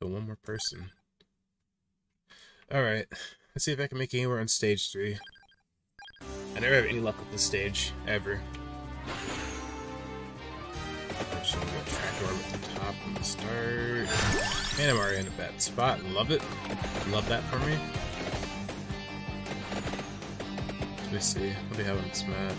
Kill one more person. Alright. Let's see if I can make anywhere on stage 3. I never have any luck with this stage, ever. At the top the start. And I'm already in a bad spot. Love it. Love that for me. Let me see. What do we have on this map?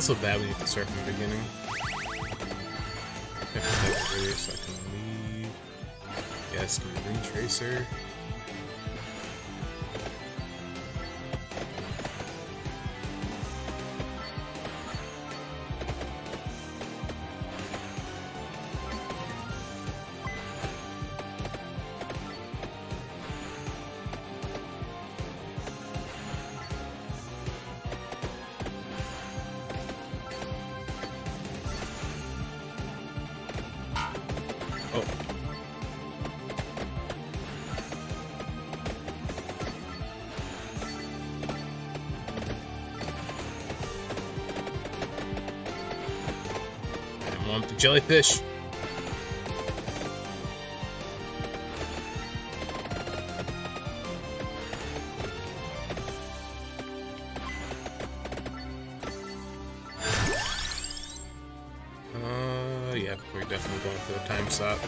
It feels so bad when you have to start from the beginning. I can leave. Yes, me Runetracer. Jellyfish. Uh, yeah, we're definitely going for the time stop.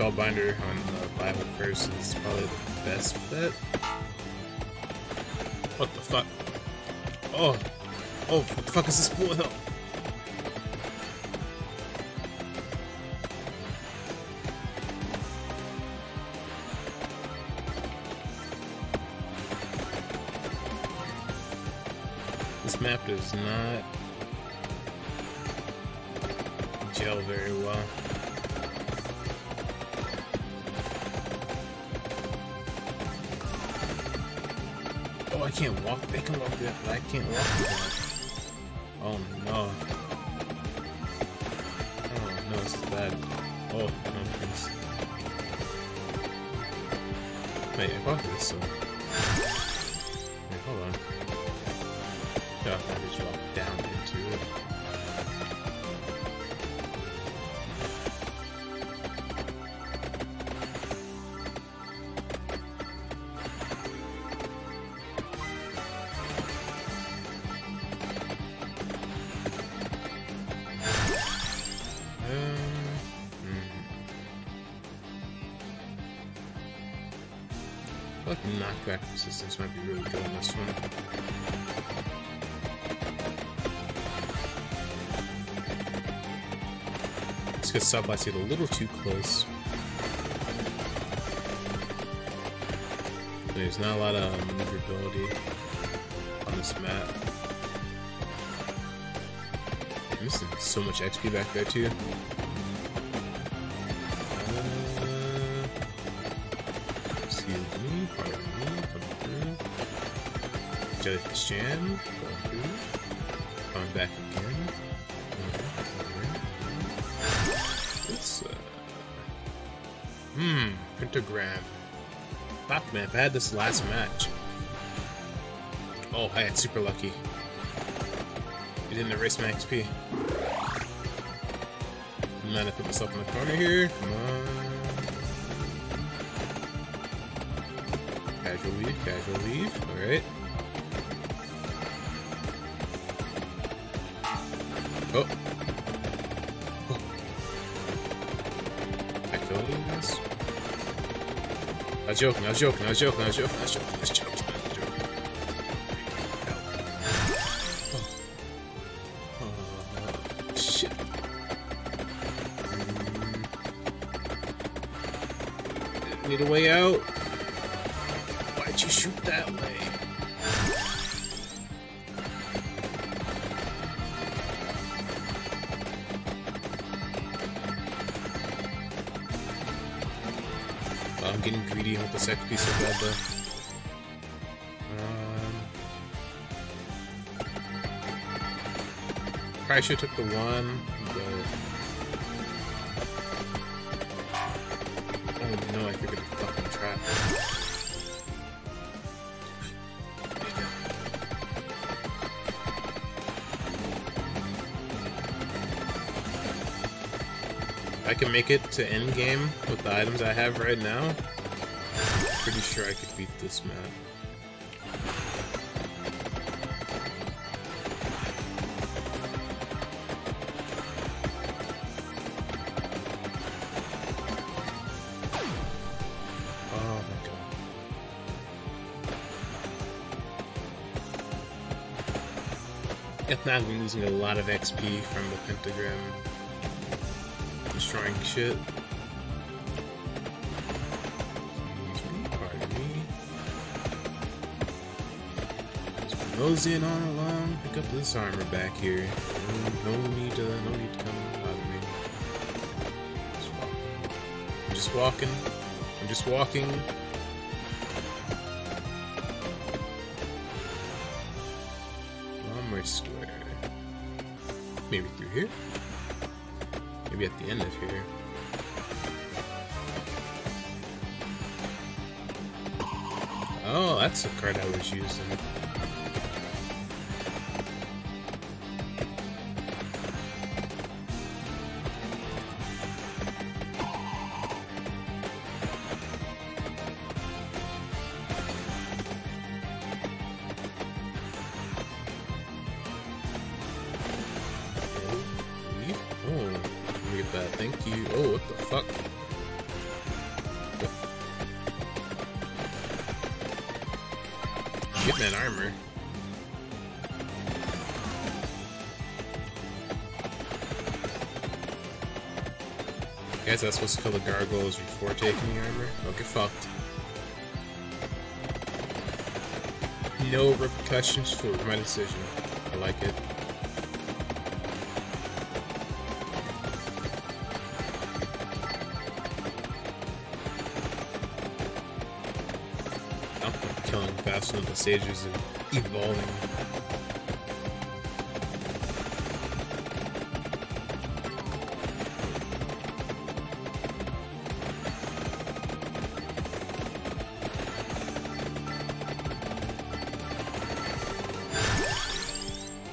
Spellbinder on the Bible first is probably the best bet. What the fuck? Oh! Oh, what the fuck is this bullet? This map does not gel very well. Can't walk. They can walk that, I can't walk I like knockback resistance might be really good on this one. Because sub lights get a little too close. There's not a lot of maneuverability on this map. I'm missing so much XP back there too. Jellyfish Jam, going. Back again. It's, uh... Hmm, pentagram. Fuck, man, if I had this last match. Oh, I had super lucky. It didn't erase my XP. I'm gonna put myself in the corner here. Come on. Casual leave, casual leave. Alright. Joking, I was joking, I was joking, I was joking, I was joking, I was joking. Oh. Mm. Need a way out? I this bad though. Um, probably should took the one, but oh no, I figured the fucking trap. I can make it to end game with the items I have right now, pretty sure I could beat this map. Oh my god. I'm losing a lot of XP from the pentagram destroying shit. Just in on along, pick up this armor back here. No, no need to, no need to come bother me. Just walking. I'm just walking. I'm just walking. Longmore Square. Maybe through here? Maybe at the end of here. Oh, that's the card I was using. That. Thank you. Oh, what the fuck? Get that armor. Guys, that's supposed to kill the gargoyles before taking the armor? Oh, get fucked. No repercussions for my decision. I like it. The stages and evolving.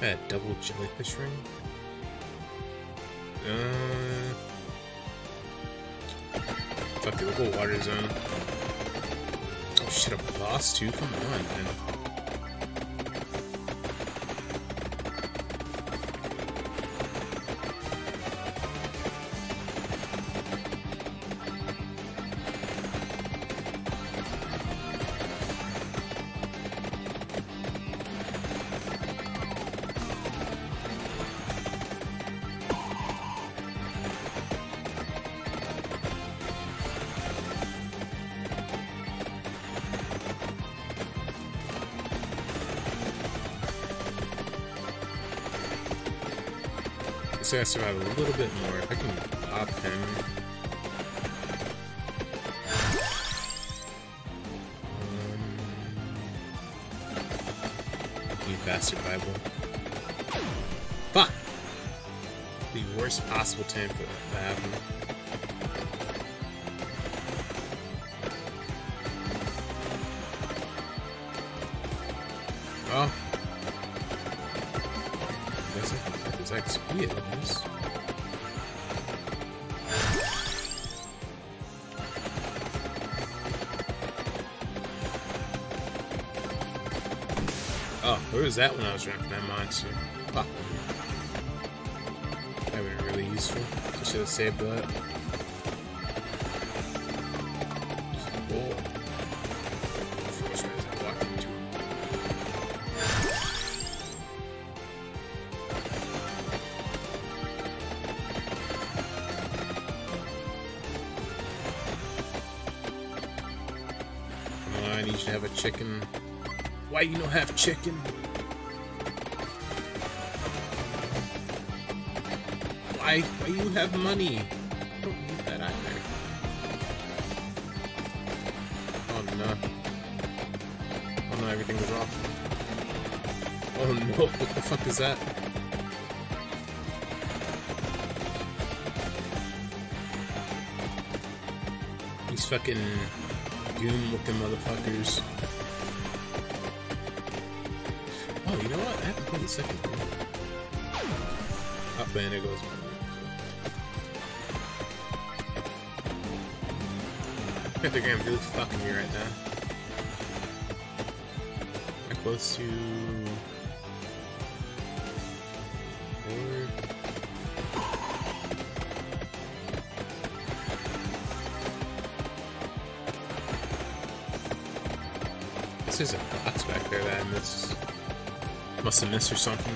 That double jellyfish ring? Uh. Fuck it, we'll go water zone. Boss too? Come on, man. So I survive a little bit more. I can pop him. Um, fast survival. Fuck! The worst possible time for that to happen. Least. Oh, where was that when I was ramping that monster? That would be really useful. I should have saved that. Why you don't have chicken? Why? Why you have money? I don't need that either. Oh no. Oh no, everything was off. Oh no, what the fuck is that? These fucking goon looking motherfuckers. The second one. Oh man, there goes my Pentagram really fucking me right now. Am I close to... This is a box back there that I missed. Must have missed or something.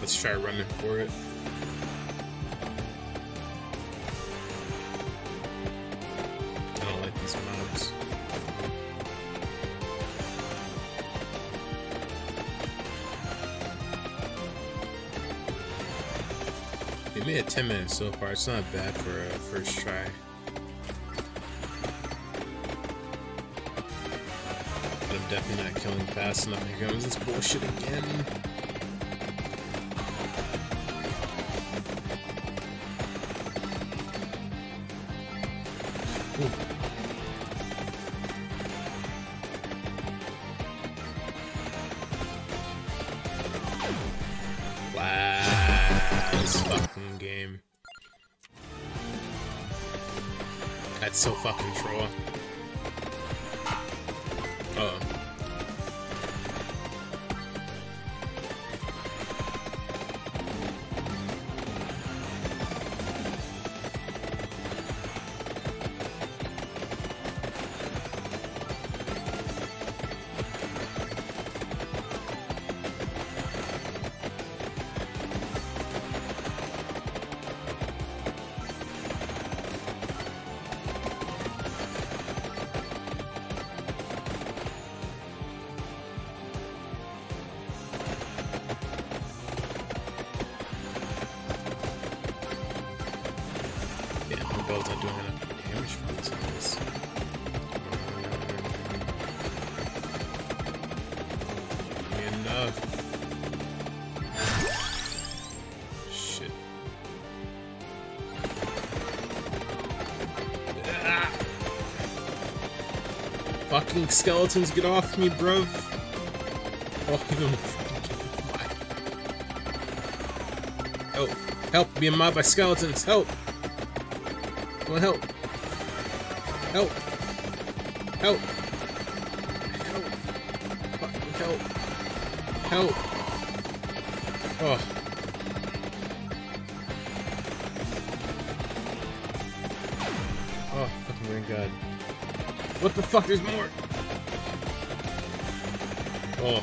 Let's try running for it. 10 minutes so far. It's not bad for a first try. But I'm definitely not killing fast enough. Here comes this bullshit again. Fucking skeletons, get off me, bro! Oh, don't Help! Help! Being mobbed by skeletons! Help! Someone help! Help! Help! Fuck? There's more! Oh.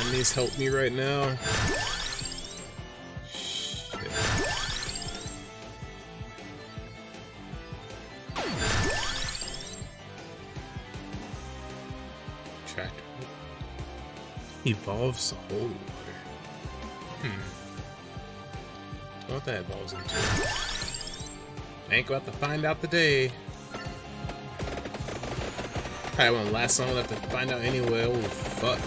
Enemies help me right now. Evolves holy water. Hmm. What that evolves into? Ain't about to find out today. Probably won't last long enough to find out anyway. Oh, fuck.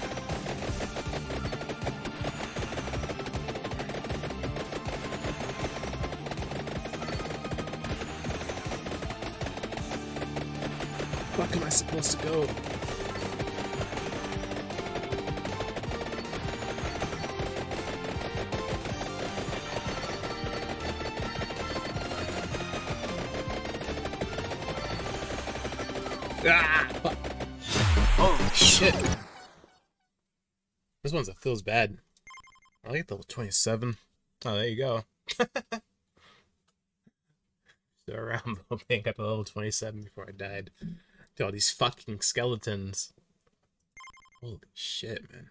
Fuck am I supposed to go? This one's that feels bad. I like the level 27. Oh, there you go. Still around hoping got to level 27 before I died. To all these fucking skeletons. Holy shit, man.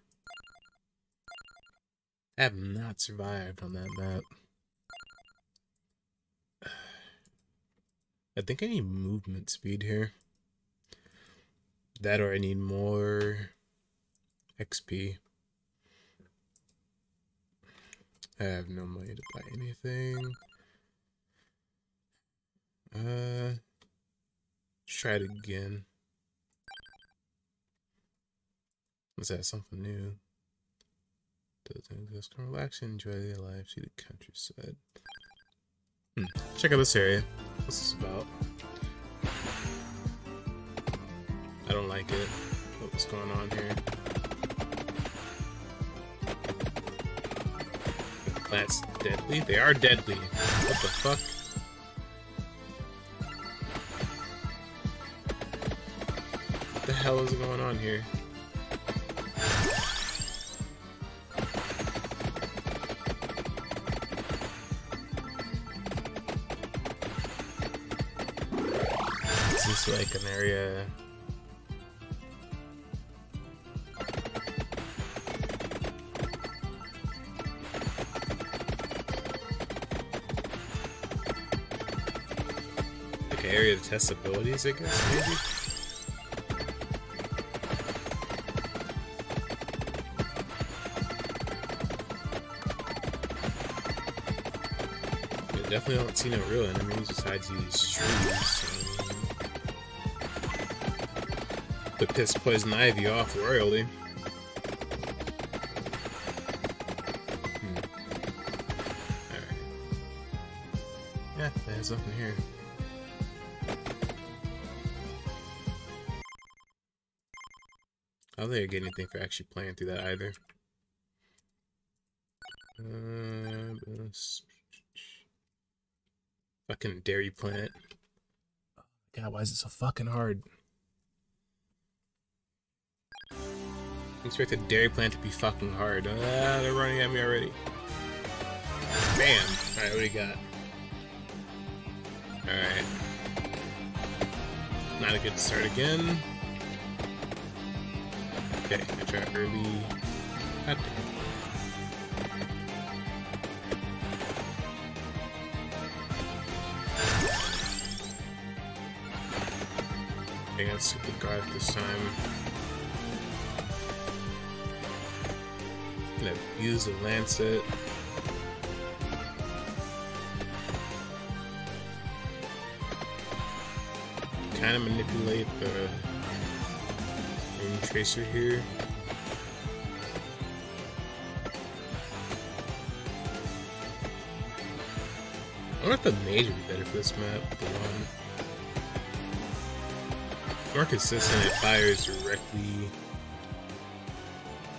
I have not survived on that map. I think I need movement speed here. That or I need more XP. I have no money to buy anything. Uh, let's try it again. Let's add something new. Just come relax and enjoy the life. See the countryside. Hmm. Check out this area. What's this about? I don't like it. What's going on here? Plants deadly? They are deadly. What the fuck? What the hell is going on here? Is this is like an area test abilities, I guess, maybe? I definitely don't see no real enemies besides these trees. the piss poison ivy off royally. Hmm. Yeah, there's nothing here. Don't think I get anything for actually playing through that either. Uh, fucking dairy plant. God, why is it so fucking hard? I expect a dairy plant to be fucking hard. Ah, they're running at me already. Bam! Alright, what do you got? Alright. Not a good start again. Okay, I try early. God Okay, let's get the guard this time. I'm gonna use a lancet. Kind of manipulate the tracer here. I wonder if the mage would be better for this map. The one more consistent, it fires directly.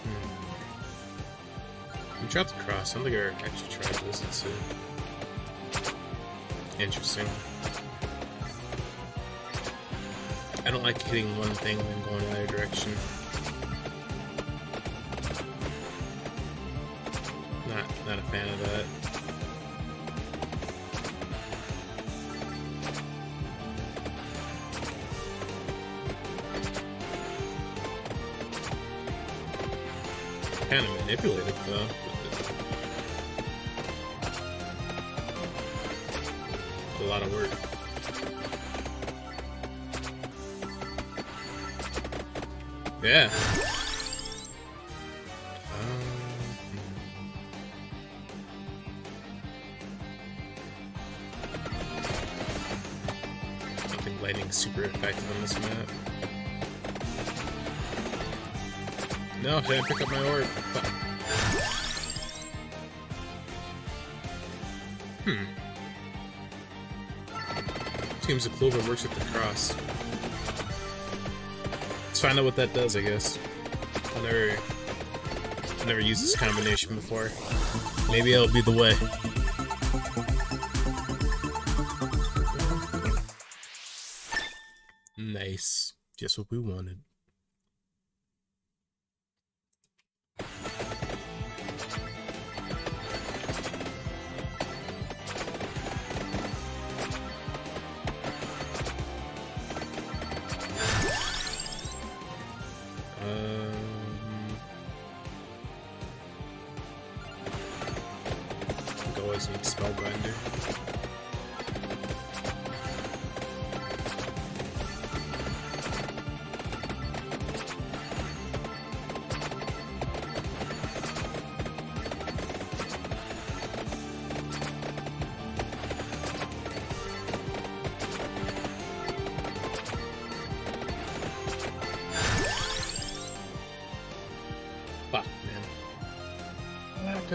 Hmm. We dropped the cross. I don't think I actually tried this. See. Interesting. I don't like hitting one thing and going the other direction. Not, not a fan of that. Kind of manipulative though. A lot of work. Yeah. Lightning's super effective on this map. No, I didn't pick up my orb. Hmm. Seems the clover works with the cross find out what that does, I guess. I never, I never used this combination before. Maybe it'll be the way. Nice. Just what we wanted.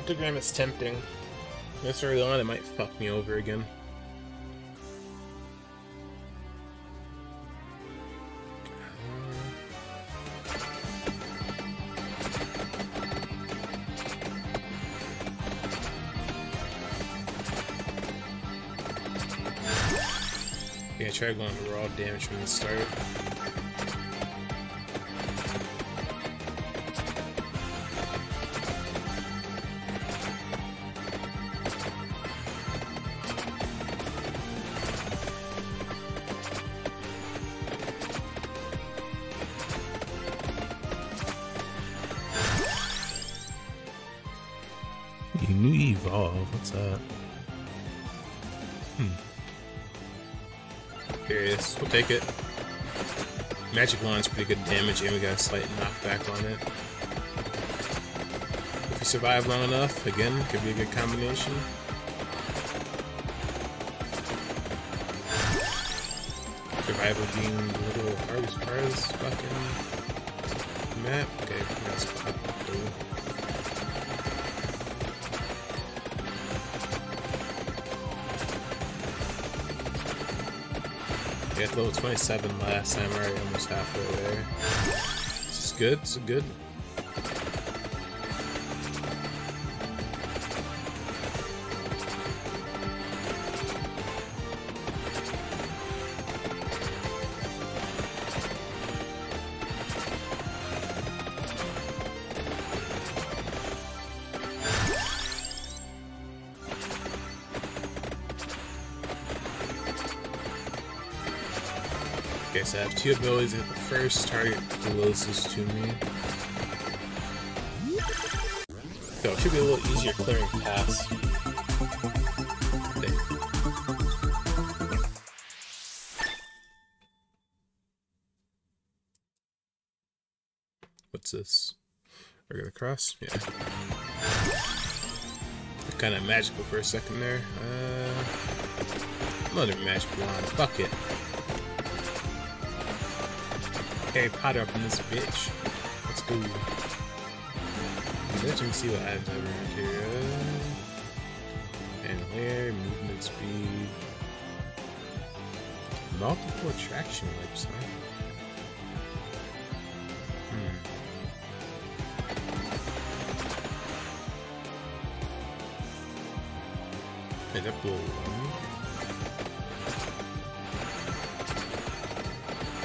Cryptogram is tempting. This early on, it might fuck me over again. Yeah, try going to raw damage from the start. Take it. Magic Wand's pretty good damage, and we got a slight knockback on it. If we survive long enough, again, could be a good combination. Survival being little hard as far as fucking map. Okay, that's cool. Yeah, level 27 last time, already almost halfway there. This is good, this is good. Two abilities at the first target closest to me. So it should be a little easier clearing paths. What's this? Regular cross? Yeah. Kind of magical for a second there. Uh, another magic wand. Fuck it. Harry Potter up in this bitch. Let's go. Let's see what I have around here. And where? Movement speed. Multiple attraction whips, huh? Hmm. Hey, that blew one.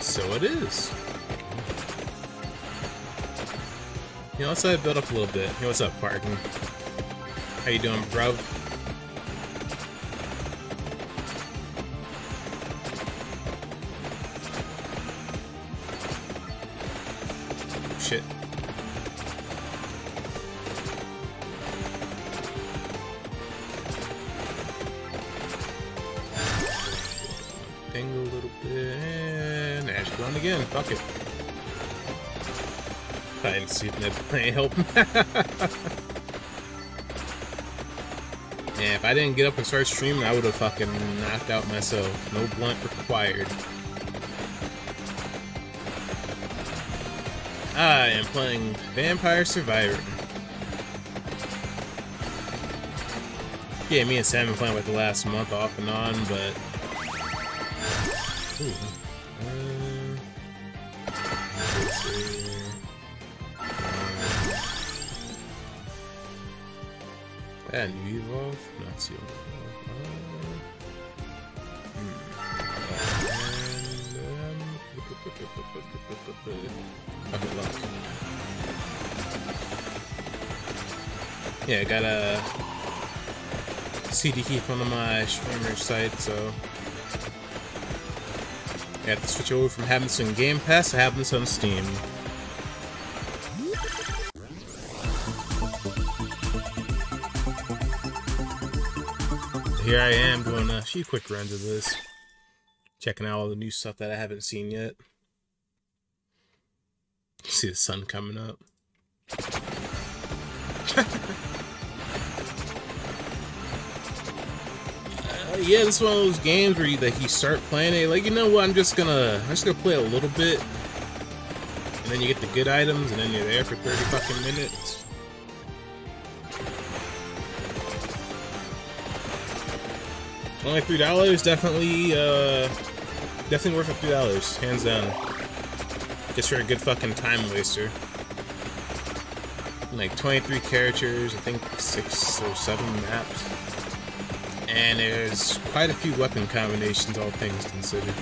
So it is. You know, let's let it build up a little bit. Hey, what's up, Parkin? How you doing, bro? Shit. Ding a little bit, and Ash going again. Fuck it. I didn't see that playing help. yeah, if I didn't get up and start streaming, I would have fucking knocked out myself. No blunt required. I am playing Vampire Survivor. Yeah, me and Sam have been playing like the last month off and on, but. Ooh. Uh, Okay, luck. Yeah, I got a CD key from my streamer site, so I have to switch over from having on Game Pass to having on Steam. Here I am doing a few quick runs of this. Checking out all the new stuff that I haven't seen yet. See the sun coming up. Uh, yeah, this is one of those games where you, like you start playing it, like you know what, I'm just gonna, I'm just gonna play a little bit, and then you get the good items, and then you're there for 30 fucking minutes. Only three dollars, definitely, uh, definitely worth the three dollars, hands down. Guess you're a good fucking time waster. Like 23 characters, I think six or seven maps and there's quite a few weapon combinations, all things considered.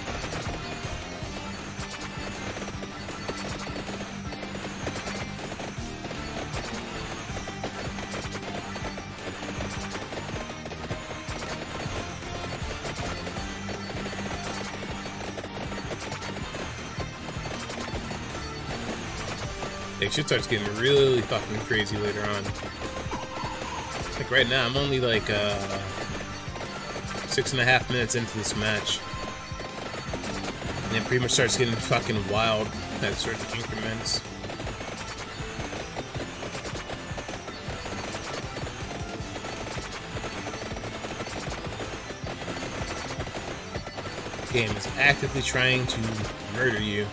It should start getting really fucking crazy later on. Like right now, I'm only like uh six and a half minutes into this match. And it pretty much starts getting fucking wild at certain increments. game is actively trying to murder you.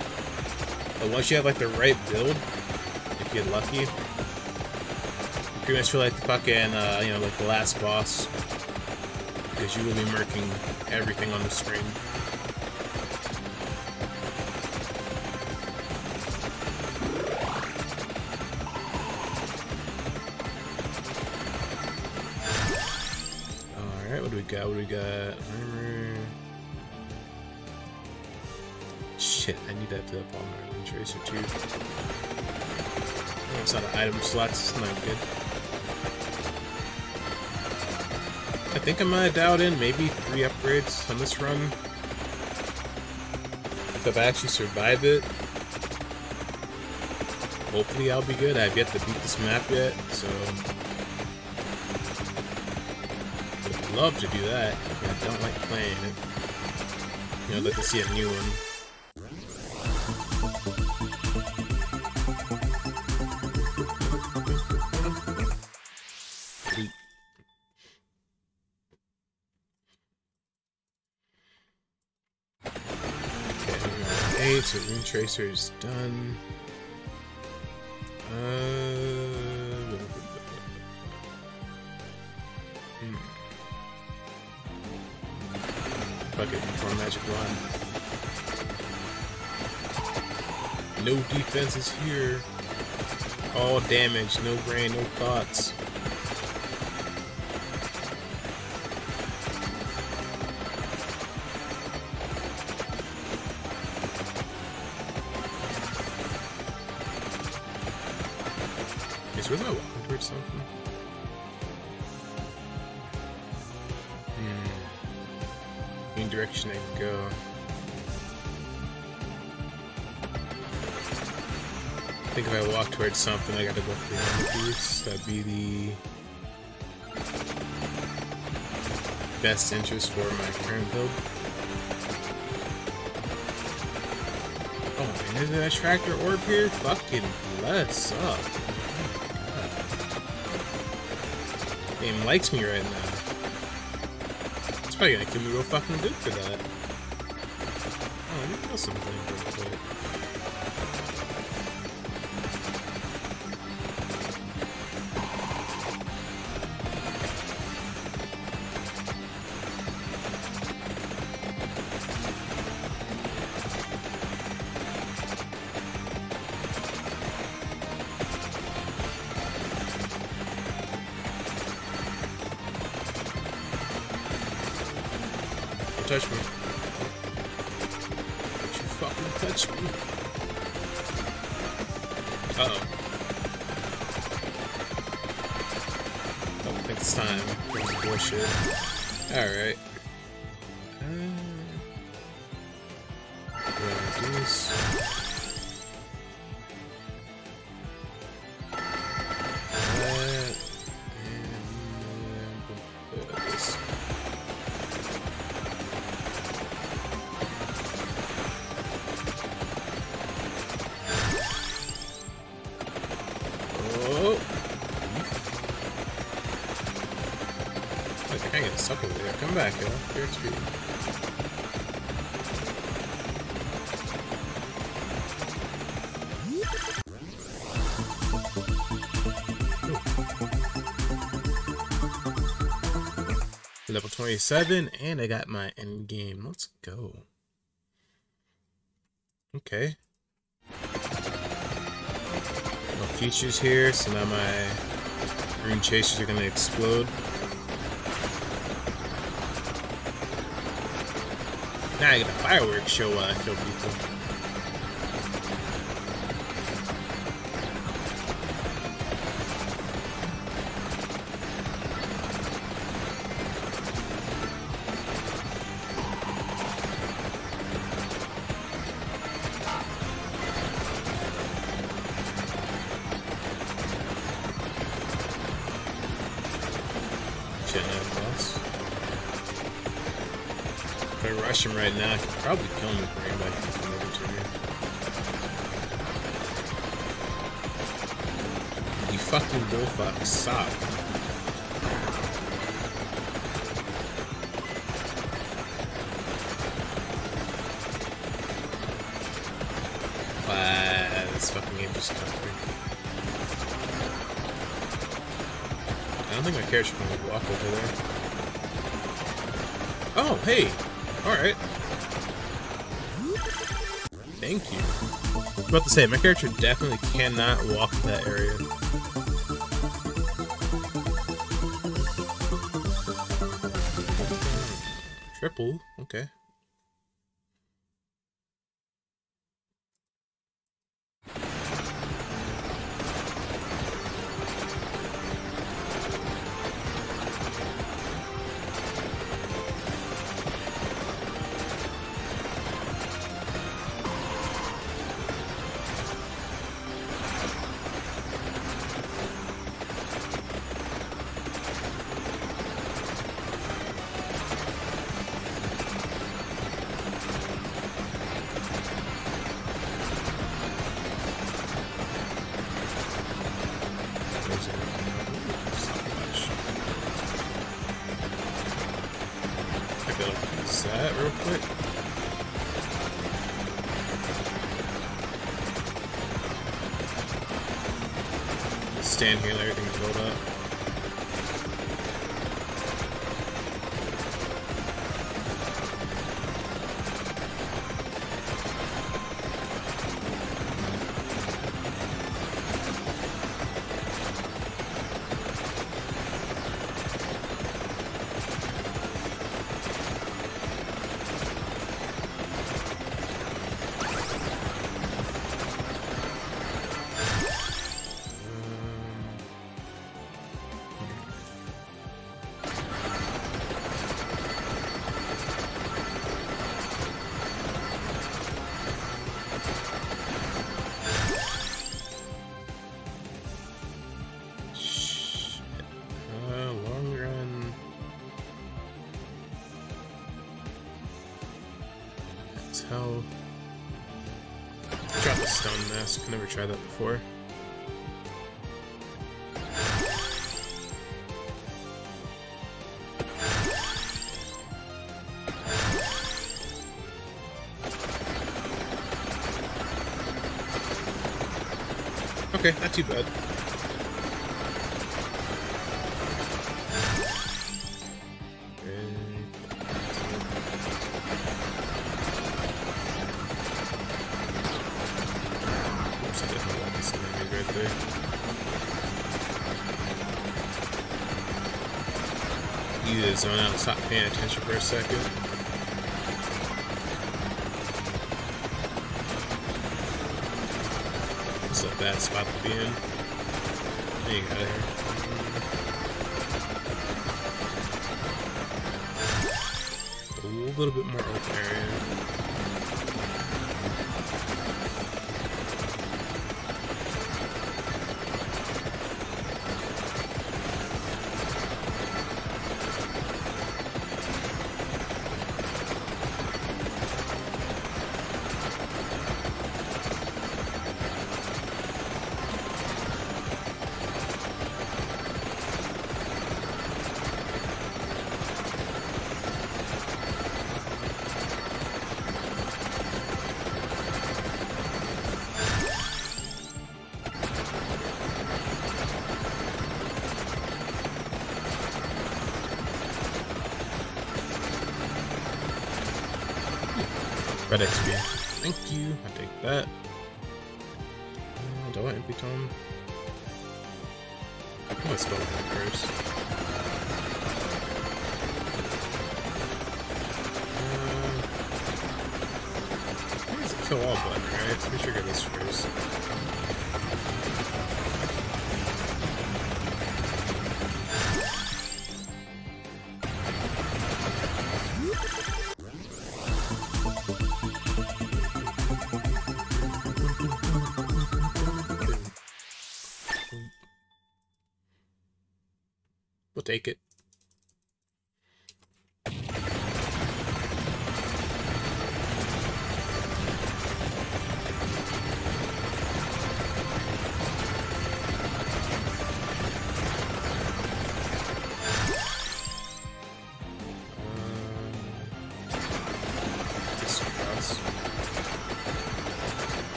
But once you have like the right build, get lucky, pretty much feel like the fucking, uh, you know, like the last boss because you will be murking everything on the screen. Alright, what do we got? What do we got? Shit, I need that to up on my tracer too. It's not an item slots, it's not good. I think I might have dialed in maybe three upgrades on this run. If I've actually survive it, hopefully I'll be good. I've yet to beat this map yet, so... I'd love to do that, I don't like playing it. You know, I'd like to see a new one. Tracer is done. Uh, hmm. Fuck it, for Magic Wand. No defenses here. All damage, no brain, no thoughts. Something, I gotta go for the piece. That'd be the best interest for my current build. Oh man, is it a tractor orb here? Fucking bless up. game likes me right now. It's probably gonna kill me real fucking good for that. Oh, let me kill something real quick. 27, and I got my end game. Let's go. Okay. No features here, so now my Runetracers are gonna explode. Now I got a fireworks show while I kill people. Rush him right now. I could probably kill him with Rainbow if he come over to me. You fucking bullfuck. Stop. Wow, this fucking game just cut me. I don't think my character can walk over there. Oh, hey! Alright. Thank you. I was about to say, my character definitely cannot walk that area. Triple, okay. That real quick. Stand here and everything's built up. Okay, not too bad. Zone out, stop paying attention for a second. A bad spot to be in. There you go. Here. A little bit more open area.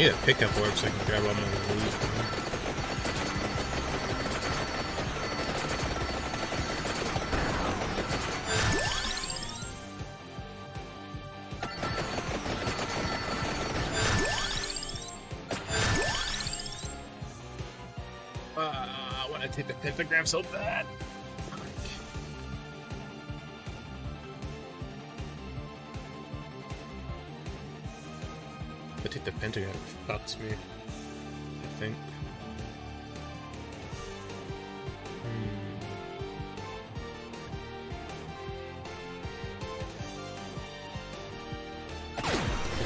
Need a pickup orb so I can grab all my loot. Uh, the pentagram so bad. I take the pentagram, fucks me. I think. Hmm.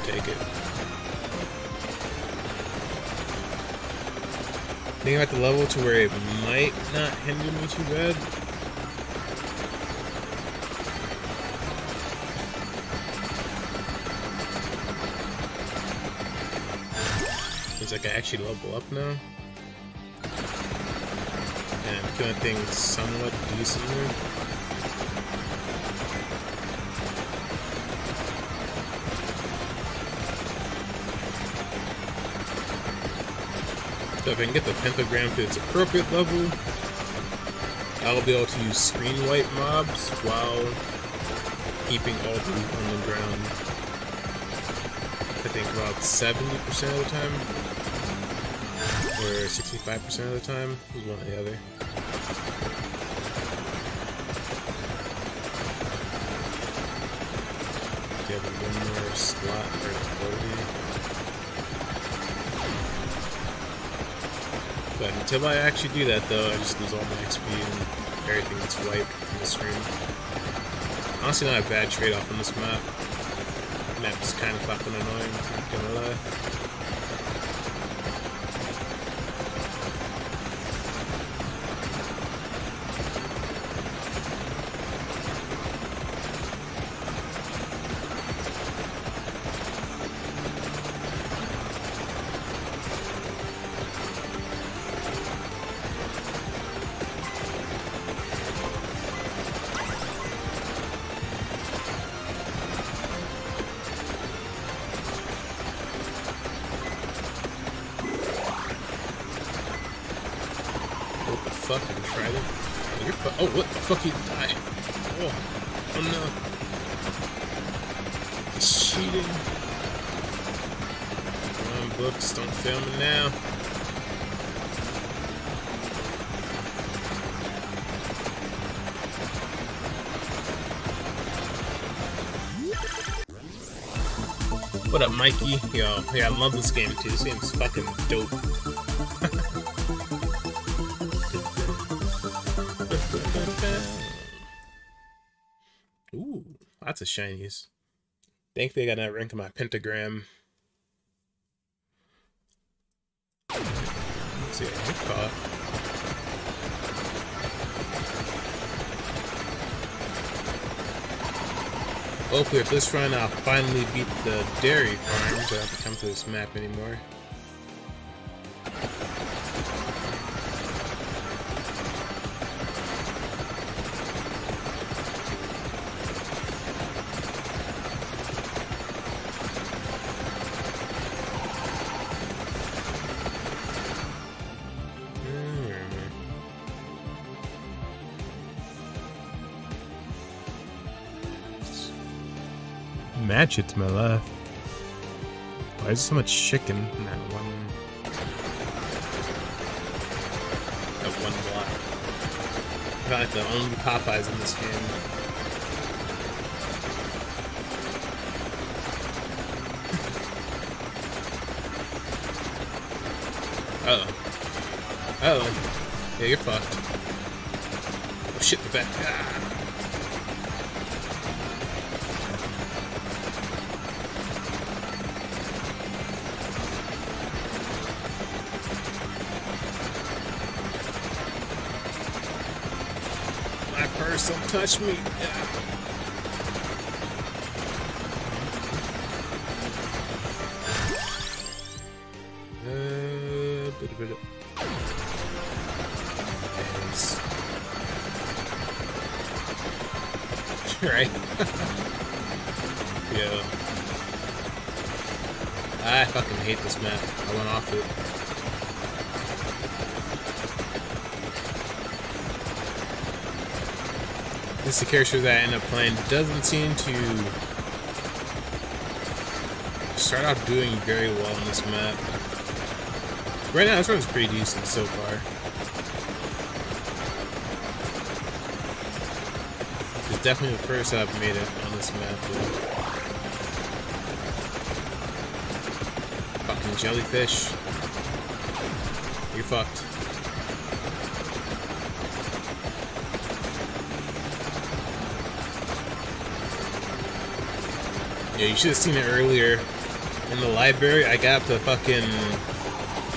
Take it. I think I'm at the level to where it might not hinder me too bad. Actually level up now. And I'm killing things somewhat decently. So if I can get the pentagram to its appropriate level, I'll be able to use screen wipe mobs while keeping all the loot on the ground. I think about 70% of the time, or 65% of the time, is one or the other. Have one more slot for exploding? But until I actually do that, though, I just lose all my XP and everything gets wiped from the screen. Honestly, not a bad trade-off on this map. Map's kind of fucking annoying, not gonna lie. Mikey? Yo, yeah, I love this game too. This game's fucking dope. Ooh, lots of shinies. Thankfully, I got that rank on my pentagram. Hopefully, if this run, I'll finally beat the dairy farm, so I don't have to come to this map anymore. Match it to my left. Why is there so much chicken in that one? That one block. I feel like the only Popeyes in this game. Uh oh. Uh oh. Yeah, you're fucked. Oh shit, the back. Ah. Touch me. The character that I end up playing. Doesn't seem to start off doing very well on this map. Right now, this one's pretty decent so far. It's definitely the first I've made it on this map. Though. Fucking jellyfish. You're fucked. Yeah, you should have seen it earlier. In the library, I got up to fucking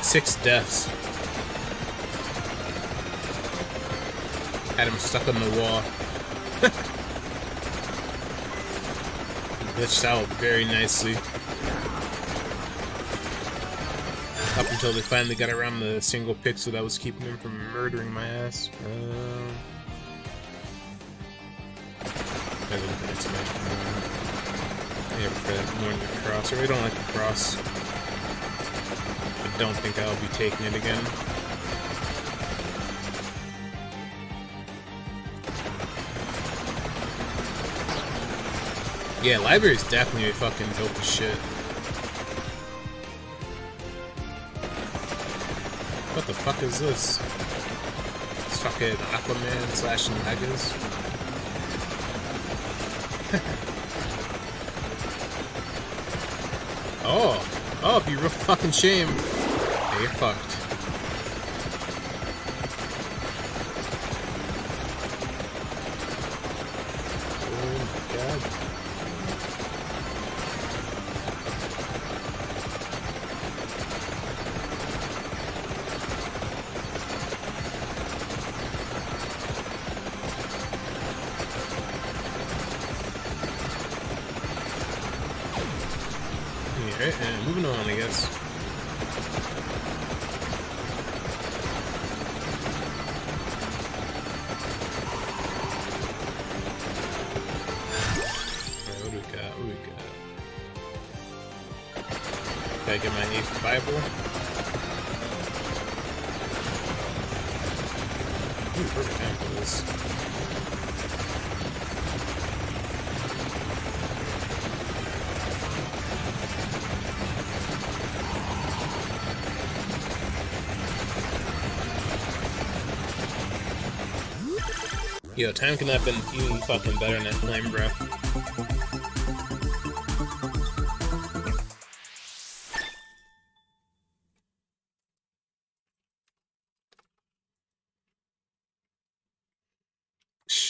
six deaths. Had him stuck on the wall. Glitched out very nicely. Up until they finally got around the single pixel that was keeping him from murdering my ass. Um, yeah, than the cross. I don't like the cross. I don't think I'll be taking it again. Yeah, library is definitely a fucking dope as shit. What the fuck is this? It's fucking Aquaman slash Nagas. Oh. Oh, be real fucking shame. Yeah, you're fucked. moving on, I guess. Right, what do we got? What do we got? Gotta get my eighth Bible. Yo, time can have been even fucking better in that flame, bro.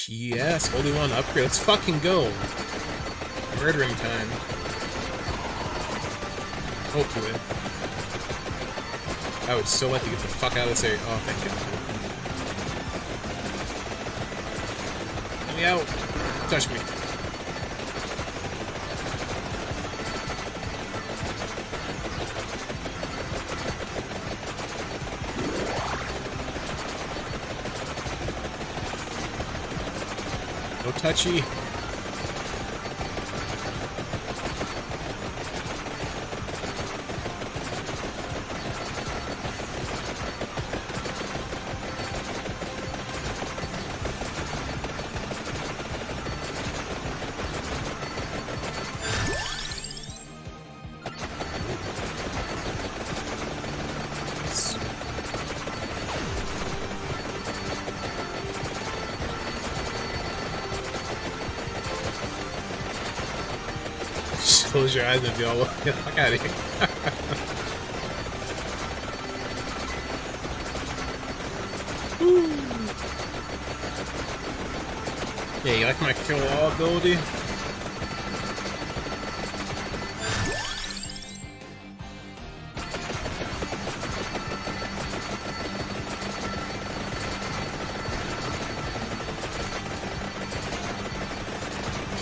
Yes, only one upgrade. Let's fucking go. Murdering time. Hopefully. I would so like to get the fuck out of this area. Oh, thank you. Me out. Touch me. No touchy. Close your eyes and be all, the fuck out of here. Yeah, you like my kill all ability?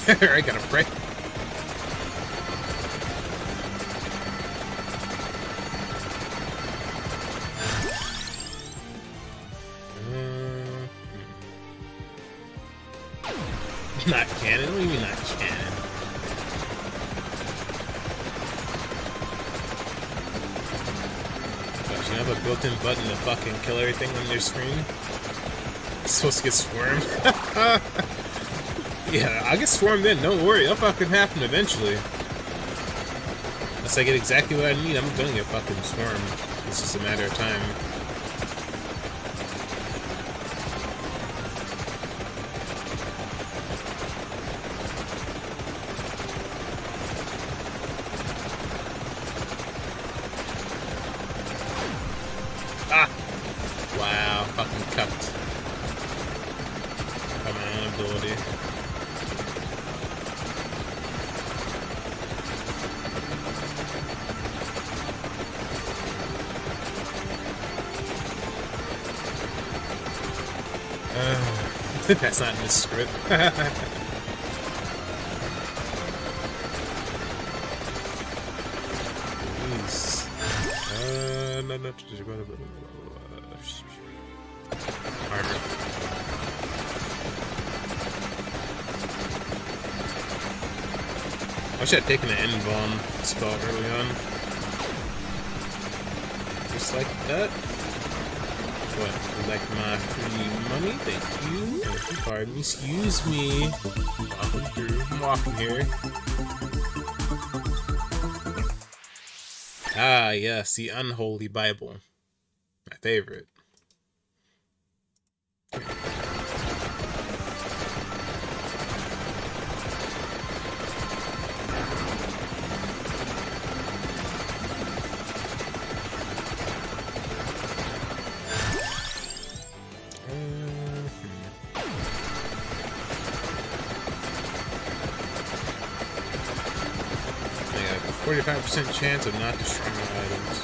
I gotta pray. On your screen? Supposed to get swarmed? yeah, I'll get swarmed in, don't worry, that'll fucking happen eventually. Unless I get exactly what I need, I'm gonna get fucking swarmed. It's just a matter of time. Uh, that's not in the script. Uh, no, no. I wish I'd taken an end bomb spell early on. Just like that. Like my free money? Thank you. Pardon me. Excuse me. Walking through. I'm walking here. Ah, yes, the Unholy Bible. My favorite. 45% chance of not destroying items.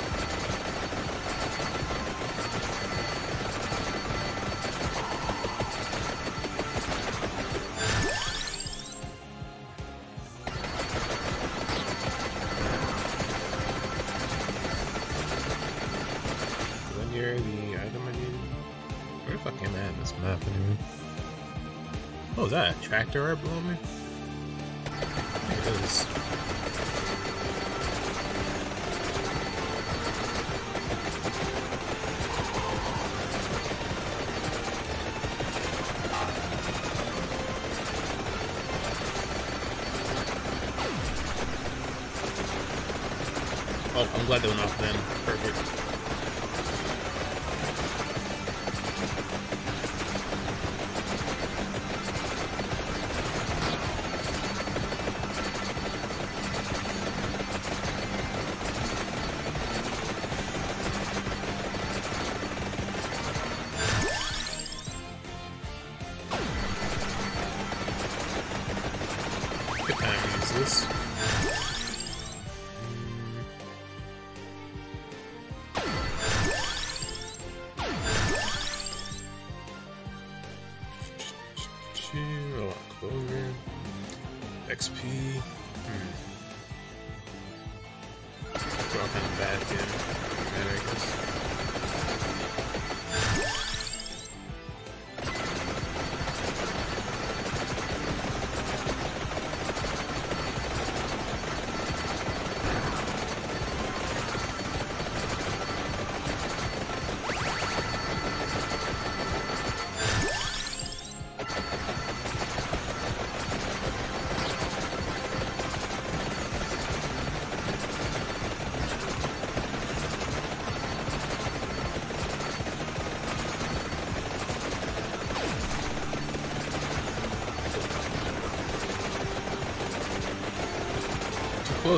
When you're the item I need. Where the fuck am I in this map? Oh, is that a tractor right below me? I'm glad they went off then. Perfect.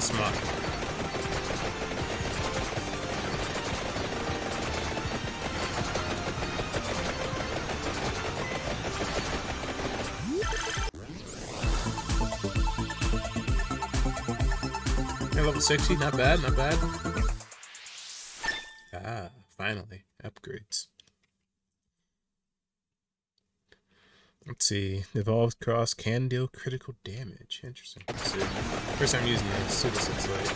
Close. Yeah, level 60, not bad, not bad. Ah, finally, upgrades. Let's see. Evolved Cross can deal critical damage. Interesting. First time using this. See what like.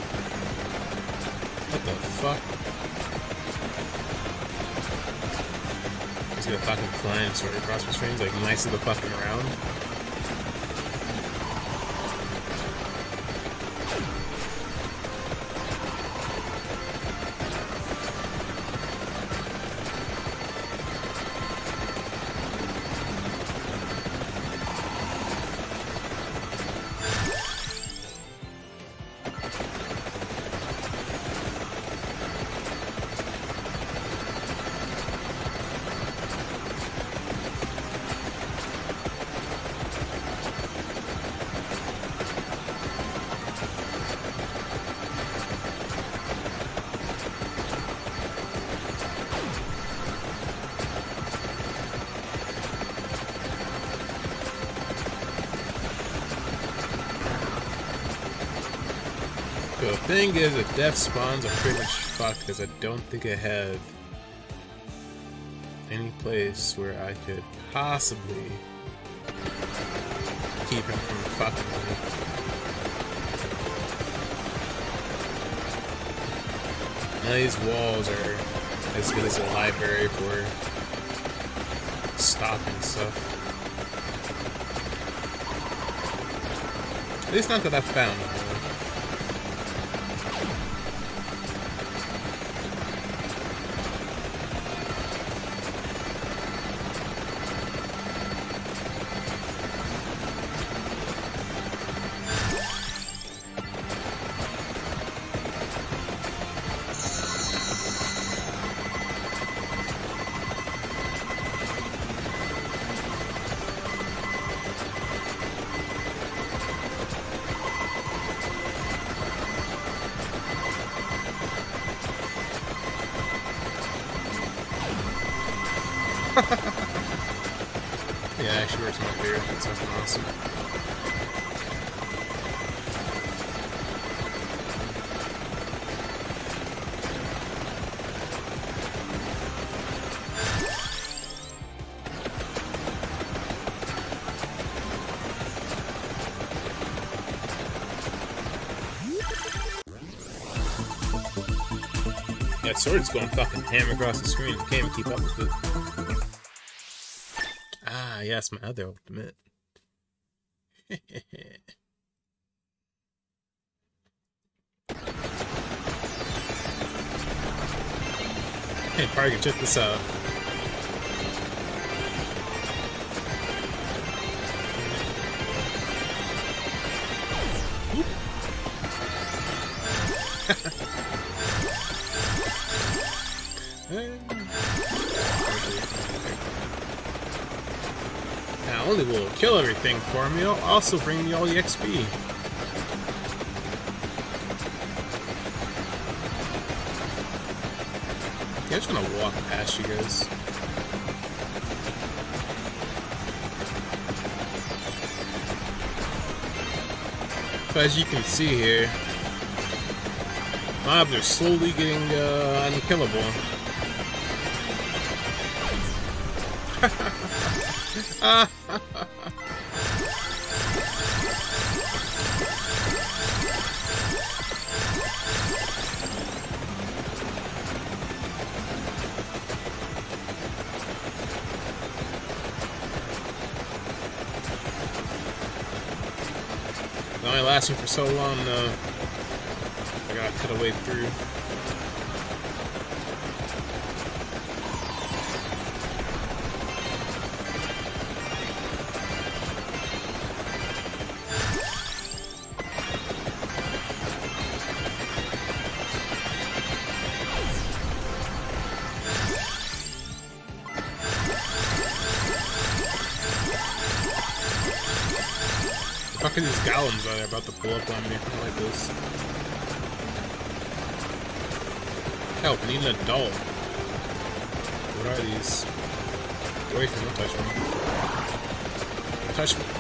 What the fuck? He's got a fucking flying sword across my strings, like nice little fucking around. Thing is, if death spawns, I'm pretty much fucked because I don't think I have any place where I could possibly keep him from fucking me. Of these walls are as good as a library for stopping stuff. At least not that I've found. Beer. That's fucking awesome. Sword's going fucking ham across the screen. Can't even keep up with it. Yes, my other ultimate. hey, Parker, check this out. Kill everything for me, it'll also bring me all the XP. Yeah, I'm just gonna walk past you guys. as you can see here, mobs are slowly getting uh, unkillable. only for so long though. I gotta cut a way through. These are about to pull up on me like this. Help, I need an adult. What are these? From me, touch me. Touch me.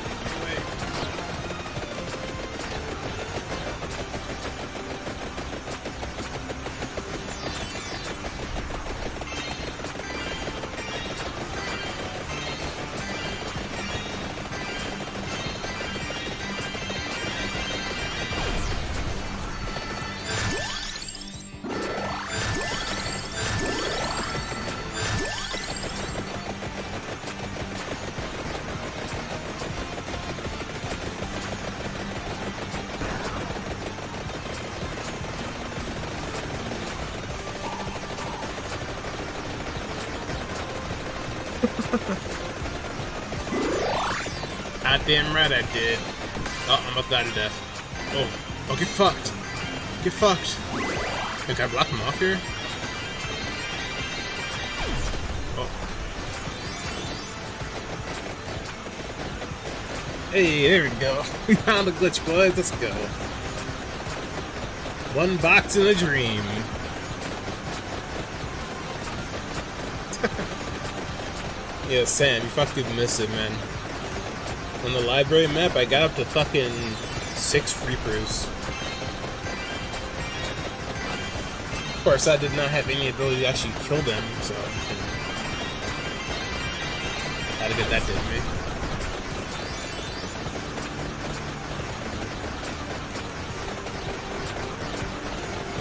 God damn right I did. Oh, I'm about to die to death. Oh, oh, get fucked. Get fucked. Can I block him off here? Oh. Hey, there we go. We found a glitch, boys. Let's go. One box in a dream. Yeah, Sam, you fucking missed it, man. On the library map, I got up to fucking six Reapers. Of course, I did not have any ability to actually kill them, so... Had to get that did me.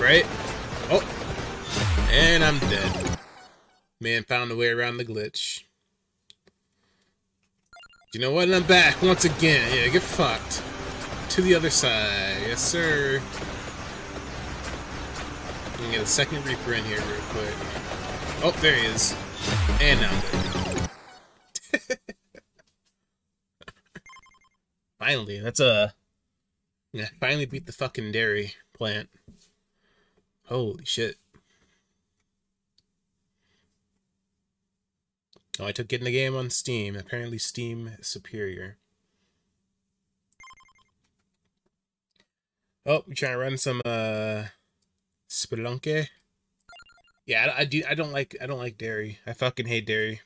Right? Oh! And I'm dead. Man found a way around the glitch. You know what? And I'm back once again. Yeah, get fucked. To the other side. Yes, sir. We can get a second Reaper in here real quick. Oh, there he is. And now finally, that's a... Yeah, finally beat the fucking dairy plant. Holy shit. Oh, I took getting the game on Steam. Apparently Steam superior. Oh, we trying to run some uh Spelunky. Yeah, I, I, do. I don't like. I don't like dairy. I fucking hate dairy.